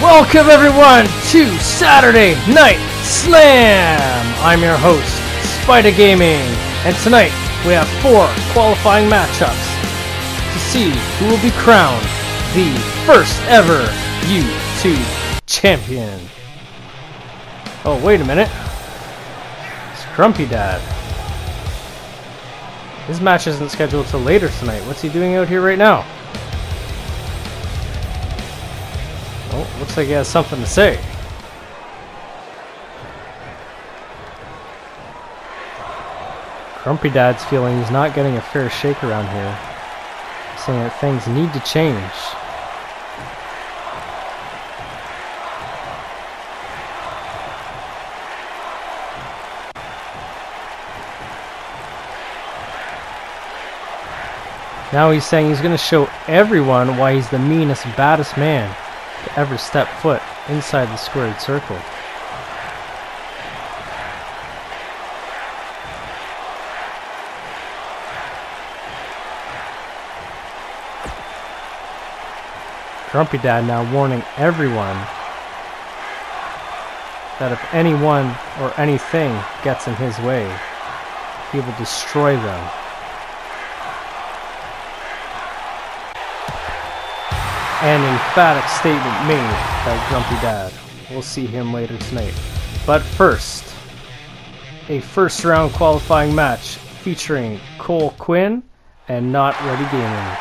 Welcome everyone to Saturday Night Slam! I'm your host, Spyda Gaming, and tonight we have four qualifying matchups to see who will be crowned the first ever YouTube champion. Oh, wait a minute. It's Grumpy Dad. His match isn't scheduled till later tonight. What's he doing out here right now? Looks like he has something to say. Grumpy Dad's feeling he's not getting a fair shake around here. Saying that things need to change. Now he's saying he's going to show everyone why he's the meanest, baddest man to ever step foot inside the squared circle. Grumpy Dad now warning everyone that if anyone or anything gets in his way, he will destroy them. An emphatic statement made by Grumpy Dad. We'll see him later tonight. But first, a first round qualifying match featuring Cole Quinn and Not Ready Gaming.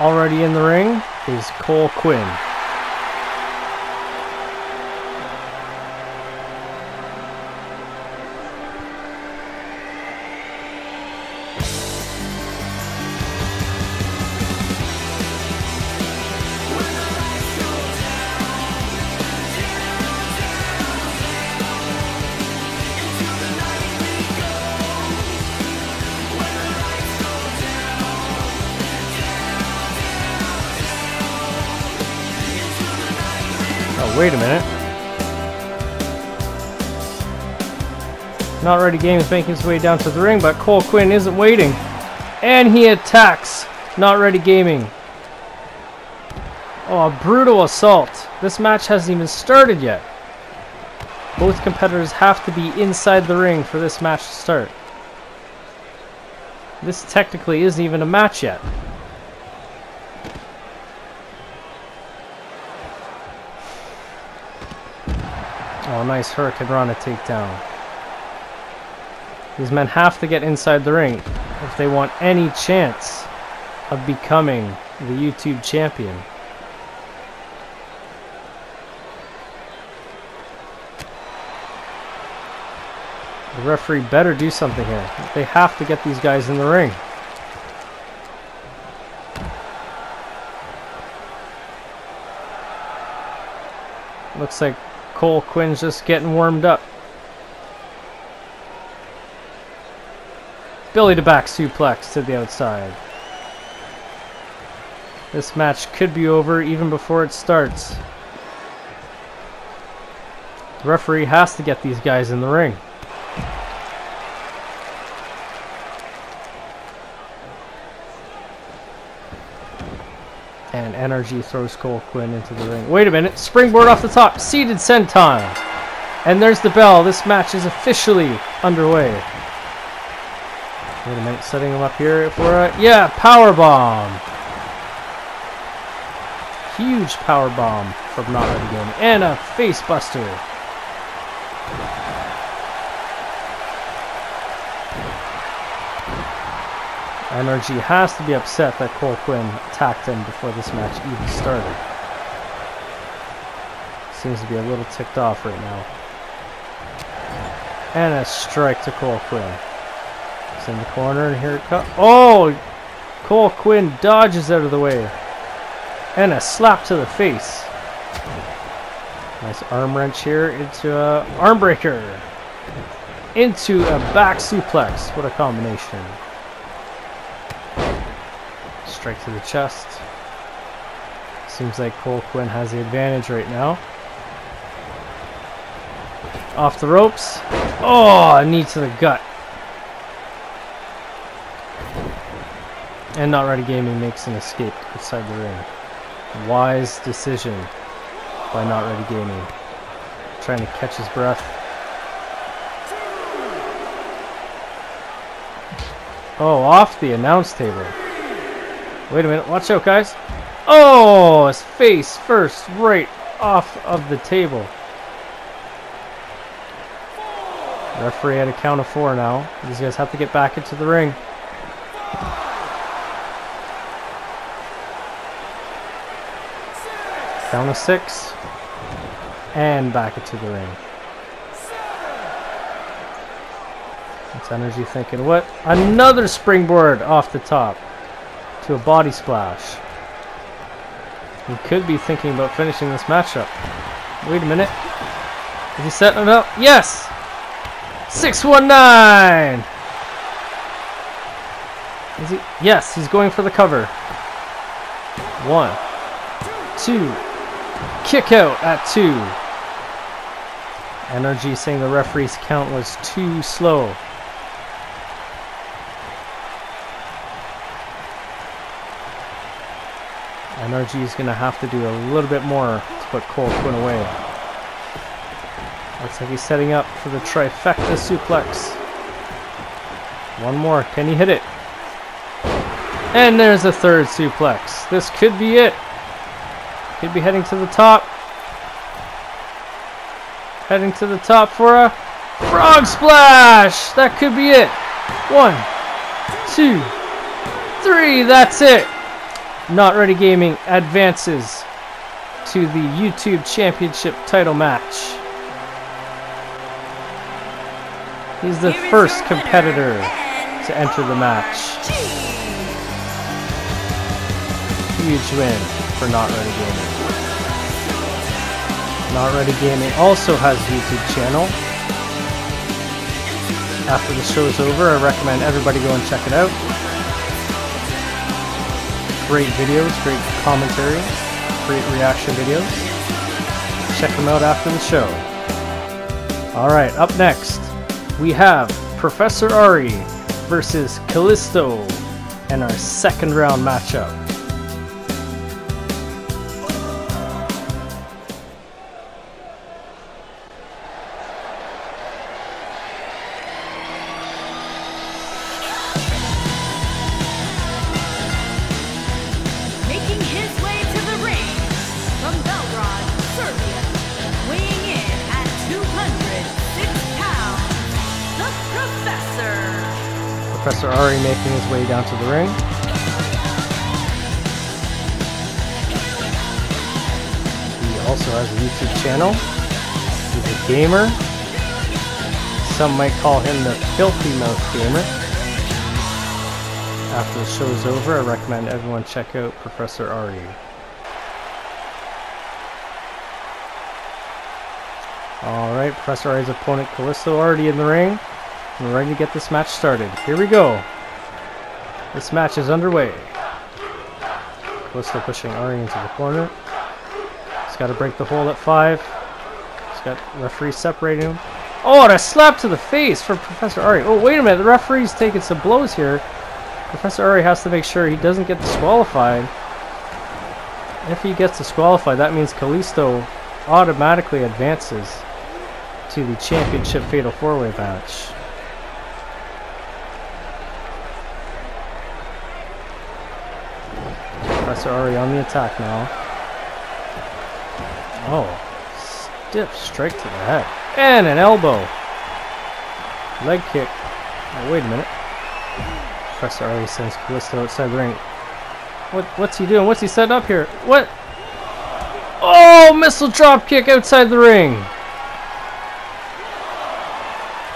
Already in the ring is Cole Quinn. Not Ready Games making his way down to the ring, but Cole Quinn isn't waiting. And he attacks Not Ready Gaming. Oh, a brutal assault. This match hasn't even started yet. Both competitors have to be inside the ring for this match to start. This technically isn't even a match yet. Oh, nice Hurricanrana takedown. These men have to get inside the ring if they want any chance of becoming the YouTube champion. The referee better do something here. They have to get these guys in the ring. Looks like Cole Quinn's just getting warmed up. Belly to back suplex to the outside. This match could be over even before it starts. The referee has to get these guys in the ring. And NRG throws Cole Quinn into the ring. Wait a minute. Springboard off the top. Seated senton. And there's the bell. This match is officially underway. Wait a minute. Setting him up here for a... Yeah, power bomb. Huge power bomb from Not again. And a face buster. NRG has to be upset that Cole Quinn attacked him before this match even started. Seems to be a little ticked off right now. And a strike to Cole Quinn. In the corner, and here it comes. Oh! Cole Quinn dodges out of the way. And a slap to the face. Nice arm wrench here into a arm breaker. Into a back suplex. What a combination. Strike to the chest. Seems like Cole Quinn has the advantage right now. Off the ropes. Oh, a knee to the gut. And Not Ready Gaming makes an escape outside the ring. Wise decision by Not Ready Gaming. Trying to catch his breath. Oh, off the announce table. Wait a minute, watch out guys. Oh, his face first, right off of the table. Referee at a count of four now. These guys have to get back into the ring. Count of six. And back into the ring. That's energy thinking, what? Another springboard off the top to a body splash. He could be thinking about finishing this matchup. Wait a minute. Is he setting it up? Yes! 619! Is he? Yes, he's going for the cover. One, two, kick out at two. Energy saying the referee's count was too slow. NRG is going to have to do a little bit more to put Cole Quinn away. Looks like he's setting up for the trifecta suplex. One more. Can he hit it? And there's a third suplex. This could be it. Could be heading to the top. Heading to the top for a frog splash. That could be it. One, two, three. That's it. Not Ready Gaming advances to the YouTube Championship title match. He's the first competitor to enter the match. Huge win for Not Ready Gaming. Not Ready Gaming also has a YouTube channel. After the show is over, I recommend everybody go and check it out. Great videos, great commentary, great reaction videos. Check them out after the show. Alright, up next, we have Professor Ari versus Kalisto in our second round matchup. Down to the ring. He also has a YouTube channel. He's a gamer. Some might call him the Filthy Mouth Gamer. After the show is over, I recommend everyone check out Professor Ari. Alright, Professor Ari's opponent Kalisto already in the ring. We're ready to get this match started. Here we go. This match is underway. Kalisto pushing Ari into the corner. He's got to break the hold at five. He's got referee separating him. Oh, and a slap to the face for Professor Ari. Oh, wait a minute. The referee's taking some blows here. Professor Ari has to make sure he doesn't get disqualified. If he gets disqualified, that means Kalisto automatically advances to the championship fatal four-way match. Professor Ari on the attack now. Oh, stiff strike to the head. And an elbow. Leg kick. Oh, wait a minute. Professor Ari sends Kalisto outside the ring. What, what's he doing? What's he setting up here? What? Oh, missile drop kick outside the ring.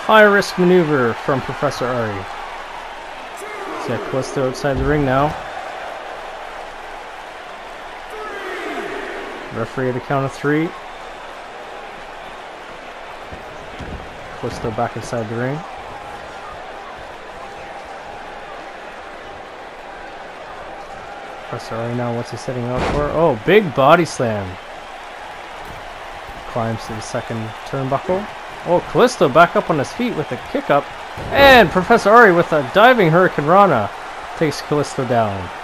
High risk maneuver from Professor Ari. Got Kalisto outside the ring now. Referee at a count of three. Kalisto back inside the ring. Professor Ari now, what's he setting up for? Oh, big body slam. Climbs to the second turnbuckle. Oh, Kalisto back up on his feet with a kick up. And Professor Ari with a diving Hurricanrana takes Kalisto down.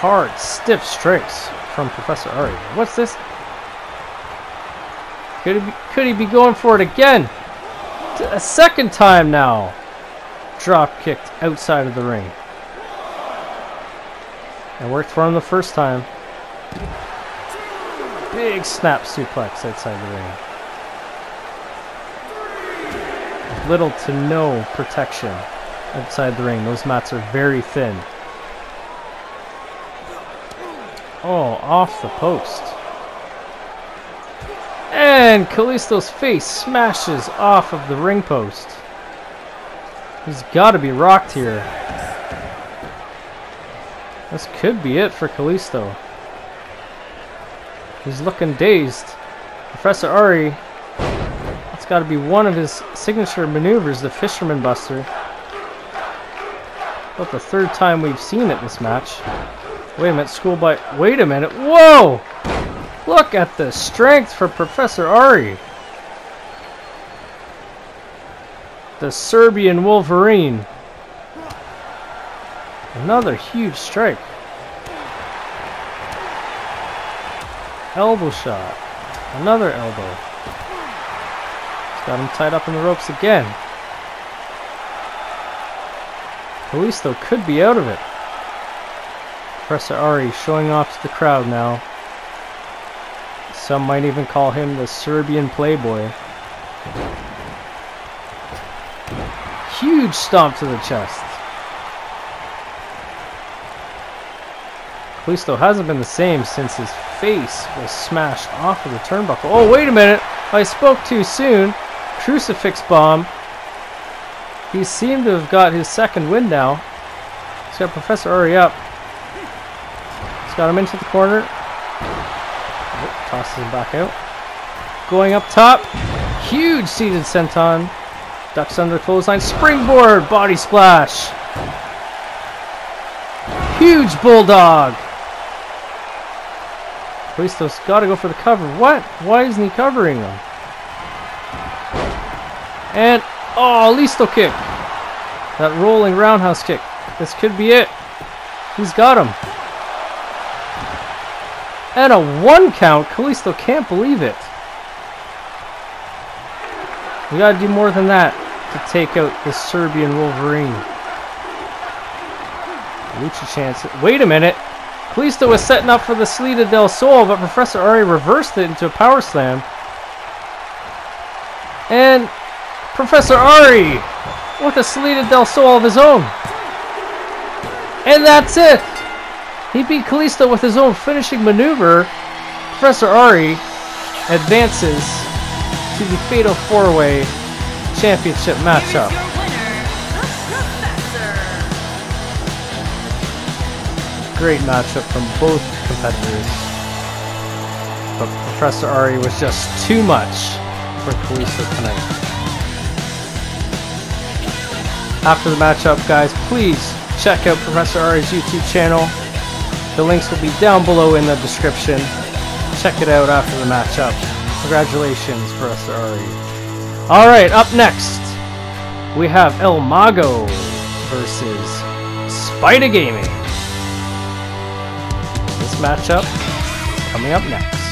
Hard, stiff strikes from Professor Ari. What's this? Could he be, could he be going for it again? A second time now. Drop kicked outside of the ring. It worked for him the first time. Big snap suplex outside the ring. Little to no protection outside the ring. Those mats are very thin. Oh, off the post. And Kalisto's face smashes off of the ring post. He's got to be rocked here. This could be it for Kalisto. He's looking dazed. Professor Ari, that's got to be one of his signature maneuvers, the Fisherman Buster. About the third time we've seen it this match. Wait a minute, schoolboy. Wait a minute. Whoa! Look at the strength for Professor Ari. The Serbian Wolverine. Another huge strike. Elbow shot. Another elbow. He's got him tied up in the ropes again. Kalisto could be out of it. Professor Ari showing off to the crowd now. Some might even call him the Serbian Playboy. Huge stomp to the chest. Kalisto hasn't been the same since his face was smashed off of the turnbuckle. Oh, wait a minute! I spoke too soon. Crucifix bomb. He seemed to have got his second win now. He's got Professor Ari up. Got him into the corner. Oh, tosses him back out. Going up top. Huge seated senton. Ducks under the clothesline. Springboard body splash. Huge bulldog. Kalisto's got to go for the cover. What? Why isn't he covering him? And oh, Listo kick. That rolling roundhouse kick. This could be it. He's got him. And a one count. Kalisto can't believe it. We gotta do more than that to take out the Serbian Wolverine. Lucha chance. Wait a minute. Kalisto was setting up for the Salida del Sol, but Professor Ari reversed it into a power slam. And Professor Ari with a Salida del Sol of his own. And that's it. He beat Kalisto with his own finishing maneuver. Professor Ari advances to the Fatal 4-Way Championship matchup. Winner. Great matchup from both competitors. But Professor Ari was just too much for Kalisto tonight. After the matchup, guys, please check out Professor Ari's YouTube channel. The links will be down below in the description. Check it out after the matchup. Congratulations, Professor Ari. Alright, up next, we have El Mago versus Spyda Gaming. This matchup coming up next.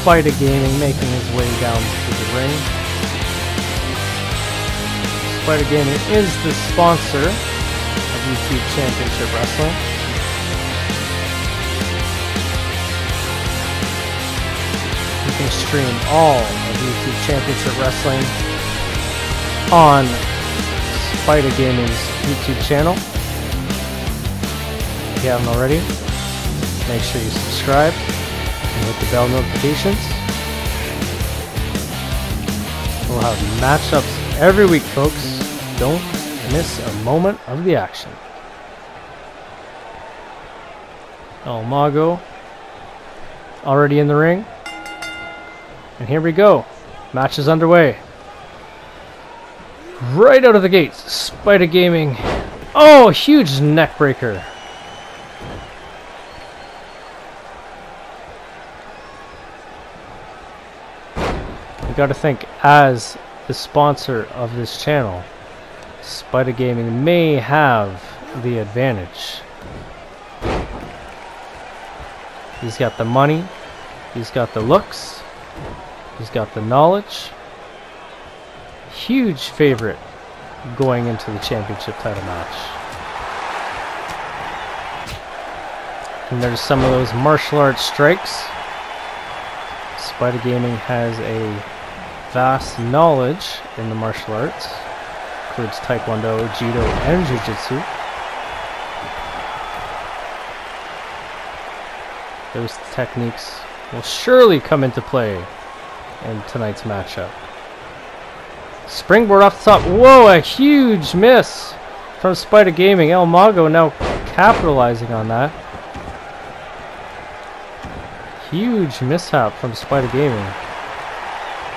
Spyda. Gaming making his way down to the ring. Spyda Gaming is the sponsor of YouTube Championship Wrestling. You can stream all of YouTube Championship Wrestling on Spyda Gaming's YouTube channel. If you haven't already, make sure you subscribe and hit the bell notifications. We'll have matchups every week, folks. Don't miss a moment of the action. El Mago already in the ring. And here we go. Match is underway. Right out of the gates, Spyda Gaming. Oh, huge neck breaker. You gotta think, as the sponsor of this channel, Spyda Gaming may have the advantage. He's got the money, he's got the looks, he's got the knowledge. Huge favorite going into the championship title match. And there's some of those martial arts strikes. Spyda Gaming has a vast knowledge in the martial arts. Includes Taekwondo, Judo, and Jiu-Jitsu. Those techniques will surely come into play in tonight's matchup. Springboard off the top. Whoa, a huge miss from Spyda Gaming. El Mago now capitalizing on that. Huge mishap from Spyda Gaming.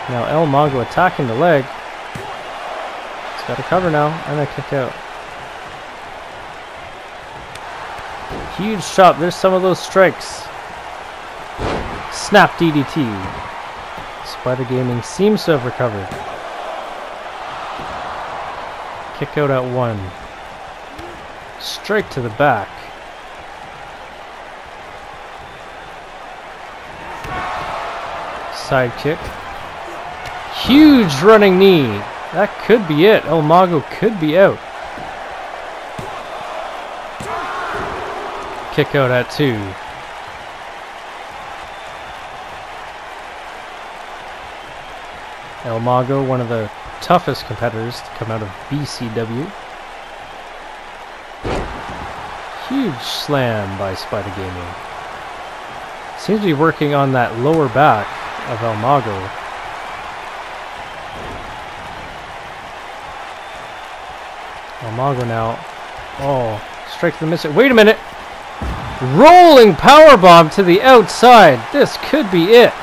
Now El Mago attacking the leg. He's got a cover now and a kick out. Huge shot. There's some of those strikes. Snap DDT. Spyda Gaming seems to have recovered. Kick out at one. Straight to the back. Side kick. Huge running knee. That could be it. El Mago could be out. Kick out at two. El Mago, one of the toughest competitors to come out of BCW. Huge slam by Spyda Gaming. Seems to be working on that lower back of El Mago. Mago now. Oh, strike the miss. Wait a minute! Rolling power bomb to the outside. This could be it.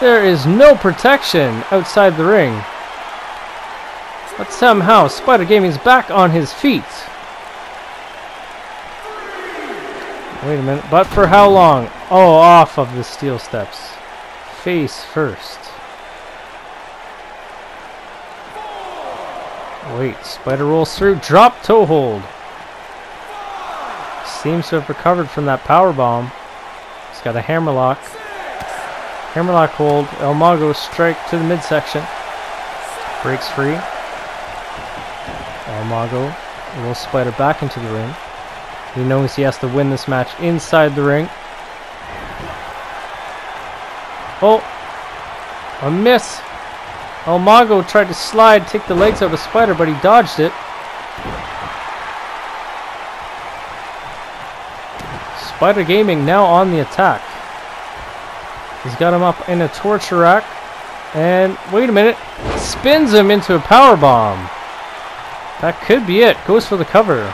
There is no protection outside the ring. But somehow Spyda Gaming's back on his feet. Wait a minute. But for how long? Oh, off of the steel steps. Face first. Wait, Spyda rolls through. Drop toe hold. Seems to have recovered from that power bomb. He's got a hammerlock. Hammerlock hold. El Mago strike to the midsection. Breaks free. El Mago will spider back into the ring. He knows he has to win this match inside the ring. Oh! A miss! El Mago tried to slide, take the legs out of a Spyda, but he dodged it. Spyda Gaming now on the attack. He's got him up in a torture rack. And wait a minute. Spins him into a power bomb. That could be it. Goes for the cover.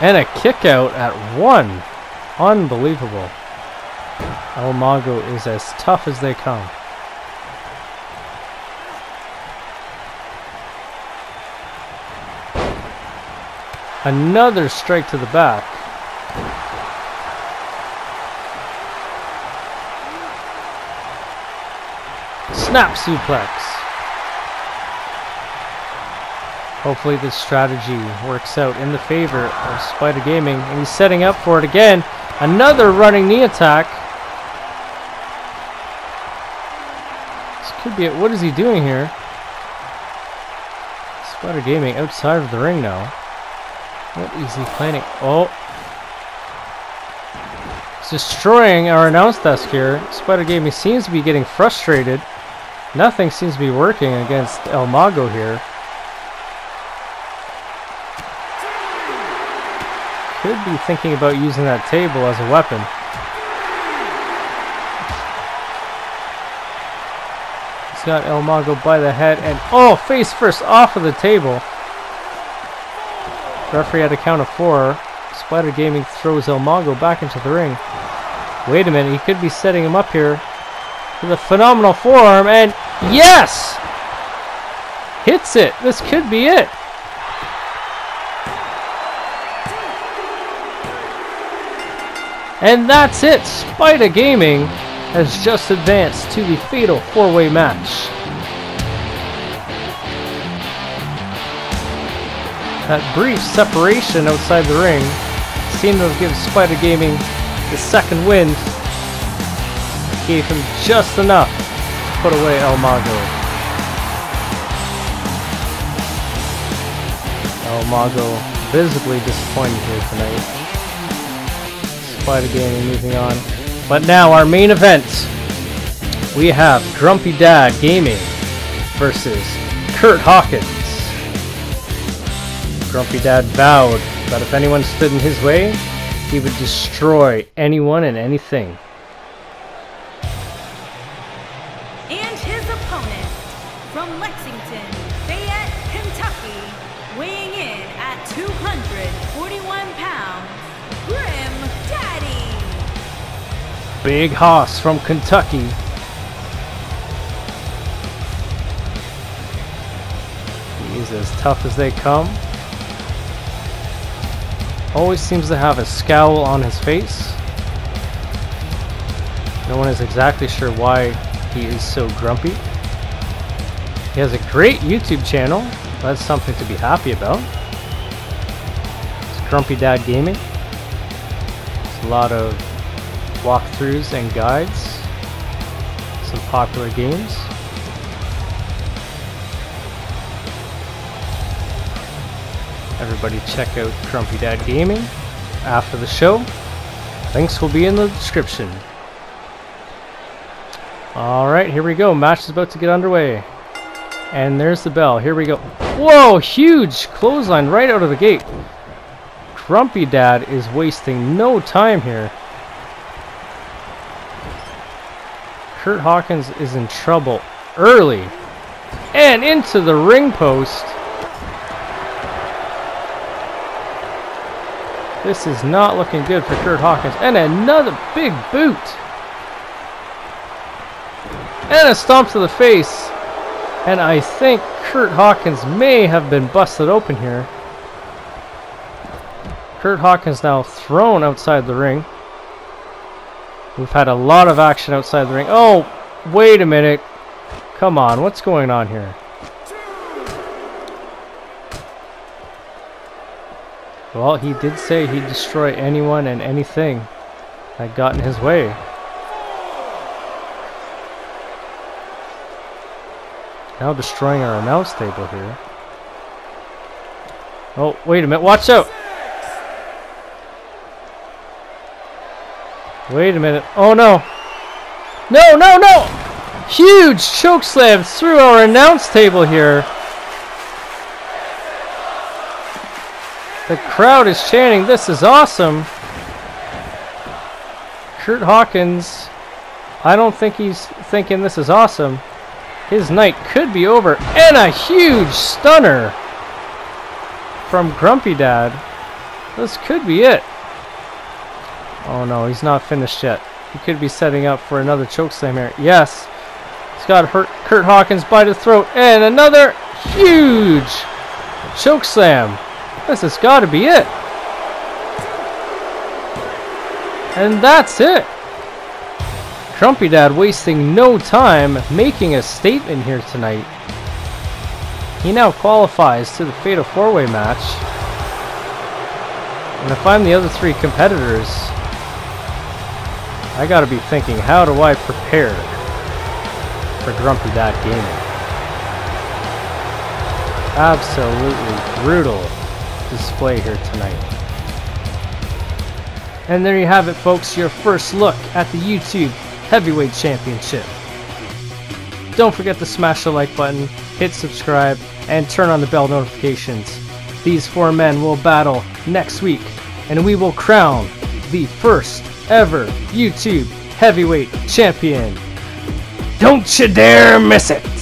And a kick out at one. Unbelievable. El Mago is as tough as they come. Another strike to the back. Snap suplex. Hopefully this strategy works out in the favor of Spyda Gaming. And he's setting up for it again. Another running knee attack. This could be it. What is he doing here? Spyda Gaming outside of the ring now. What is he planning? Oh. It's destroying our announce desk here. Spyda Gaming seems to be getting frustrated. Nothing seems to be working against El Mago here. Could be thinking about using that table as a weapon. He's got El Mago by the head and oh, face first off of the table. Referee at a count of four. Spyda Gaming throws El Mago back into the ring. Wait a minute, he could be setting him up here with a phenomenal forearm, and yes! Hits it. This could be it. And that's it. Spyda Gaming has just advanced to the fatal four-way match. That brief separation outside the ring seemed to give Spyda Gaming the second wind. Gave him just enough to put away El Mago. El Mago visibly disappointed here tonight. Spider Gaming moving on. But now our main event. We have Grumpy Dad Gaming versus Kurt Hawkins. Grumpy Dad vowed that if anyone stood in his way, he would destroy anyone and anything. And his opponent from Lexington, Fayette, Kentucky, weighing in at 241 pounds, Grim Daddy. Big Hoss from Kentucky. He's as tough as they come. Always seems to have a scowl on his face. No one is exactly sure why he is so grumpy. He has a great YouTube channel. That's something to be happy about. It's Grumpy Dad Gaming. It's a lot of walkthroughs and guides. Some popular games. Everybody check out Grumpy Dad Gaming after the show. Links will be in the description. Alright, here we go. Match is about to get underway. And there's the bell. Here we go. Whoa, huge clothesline right out of the gate. Grumpy Dad is wasting no time here. Kurt Hawkins is in trouble early. And into the ring post. This is not looking good for Kurt Hawkins. And another big boot. And a stomp to the face. And I think Kurt Hawkins may have been busted open here. Kurt Hawkins now thrown outside the ring. We've had a lot of action outside the ring. Oh, wait a minute. Come on, what's going on here? Well, he did say he'd destroy anyone and anything that got in his way. Now destroying our announce table here. Oh, wait a minute, watch out! Wait a minute. Oh no! No, no, no! Huge choke slam through our announce table here. The crowd is chanting, this is awesome. Kurt Hawkins, I don't think he's thinking this is awesome. His night could be over. And a huge stunner from Grumpy Dad. This could be it. Oh no, he's not finished yet. He could be setting up for another chokeslam here. Yes. He's got hurt Kurt Hawkins by the throat. And another huge chokeslam. This has got to be it. And that's it. Grumpy Dad wasting no time making a statement here tonight. He now qualifies to the Fatal 4-Way match. And if I'm the other three competitors, I gotta be thinking, how do I prepare for Grumpy Dad Gaming? Absolutely brutal display here tonight. And there you have it, folks, your first look at the YouTube Heavyweight Championship. Don't forget to smash the like button, hit subscribe, and turn on the bell notifications. These four men will battle next week, and we will crown the first ever YouTube Heavyweight Champion. Don't you dare miss it!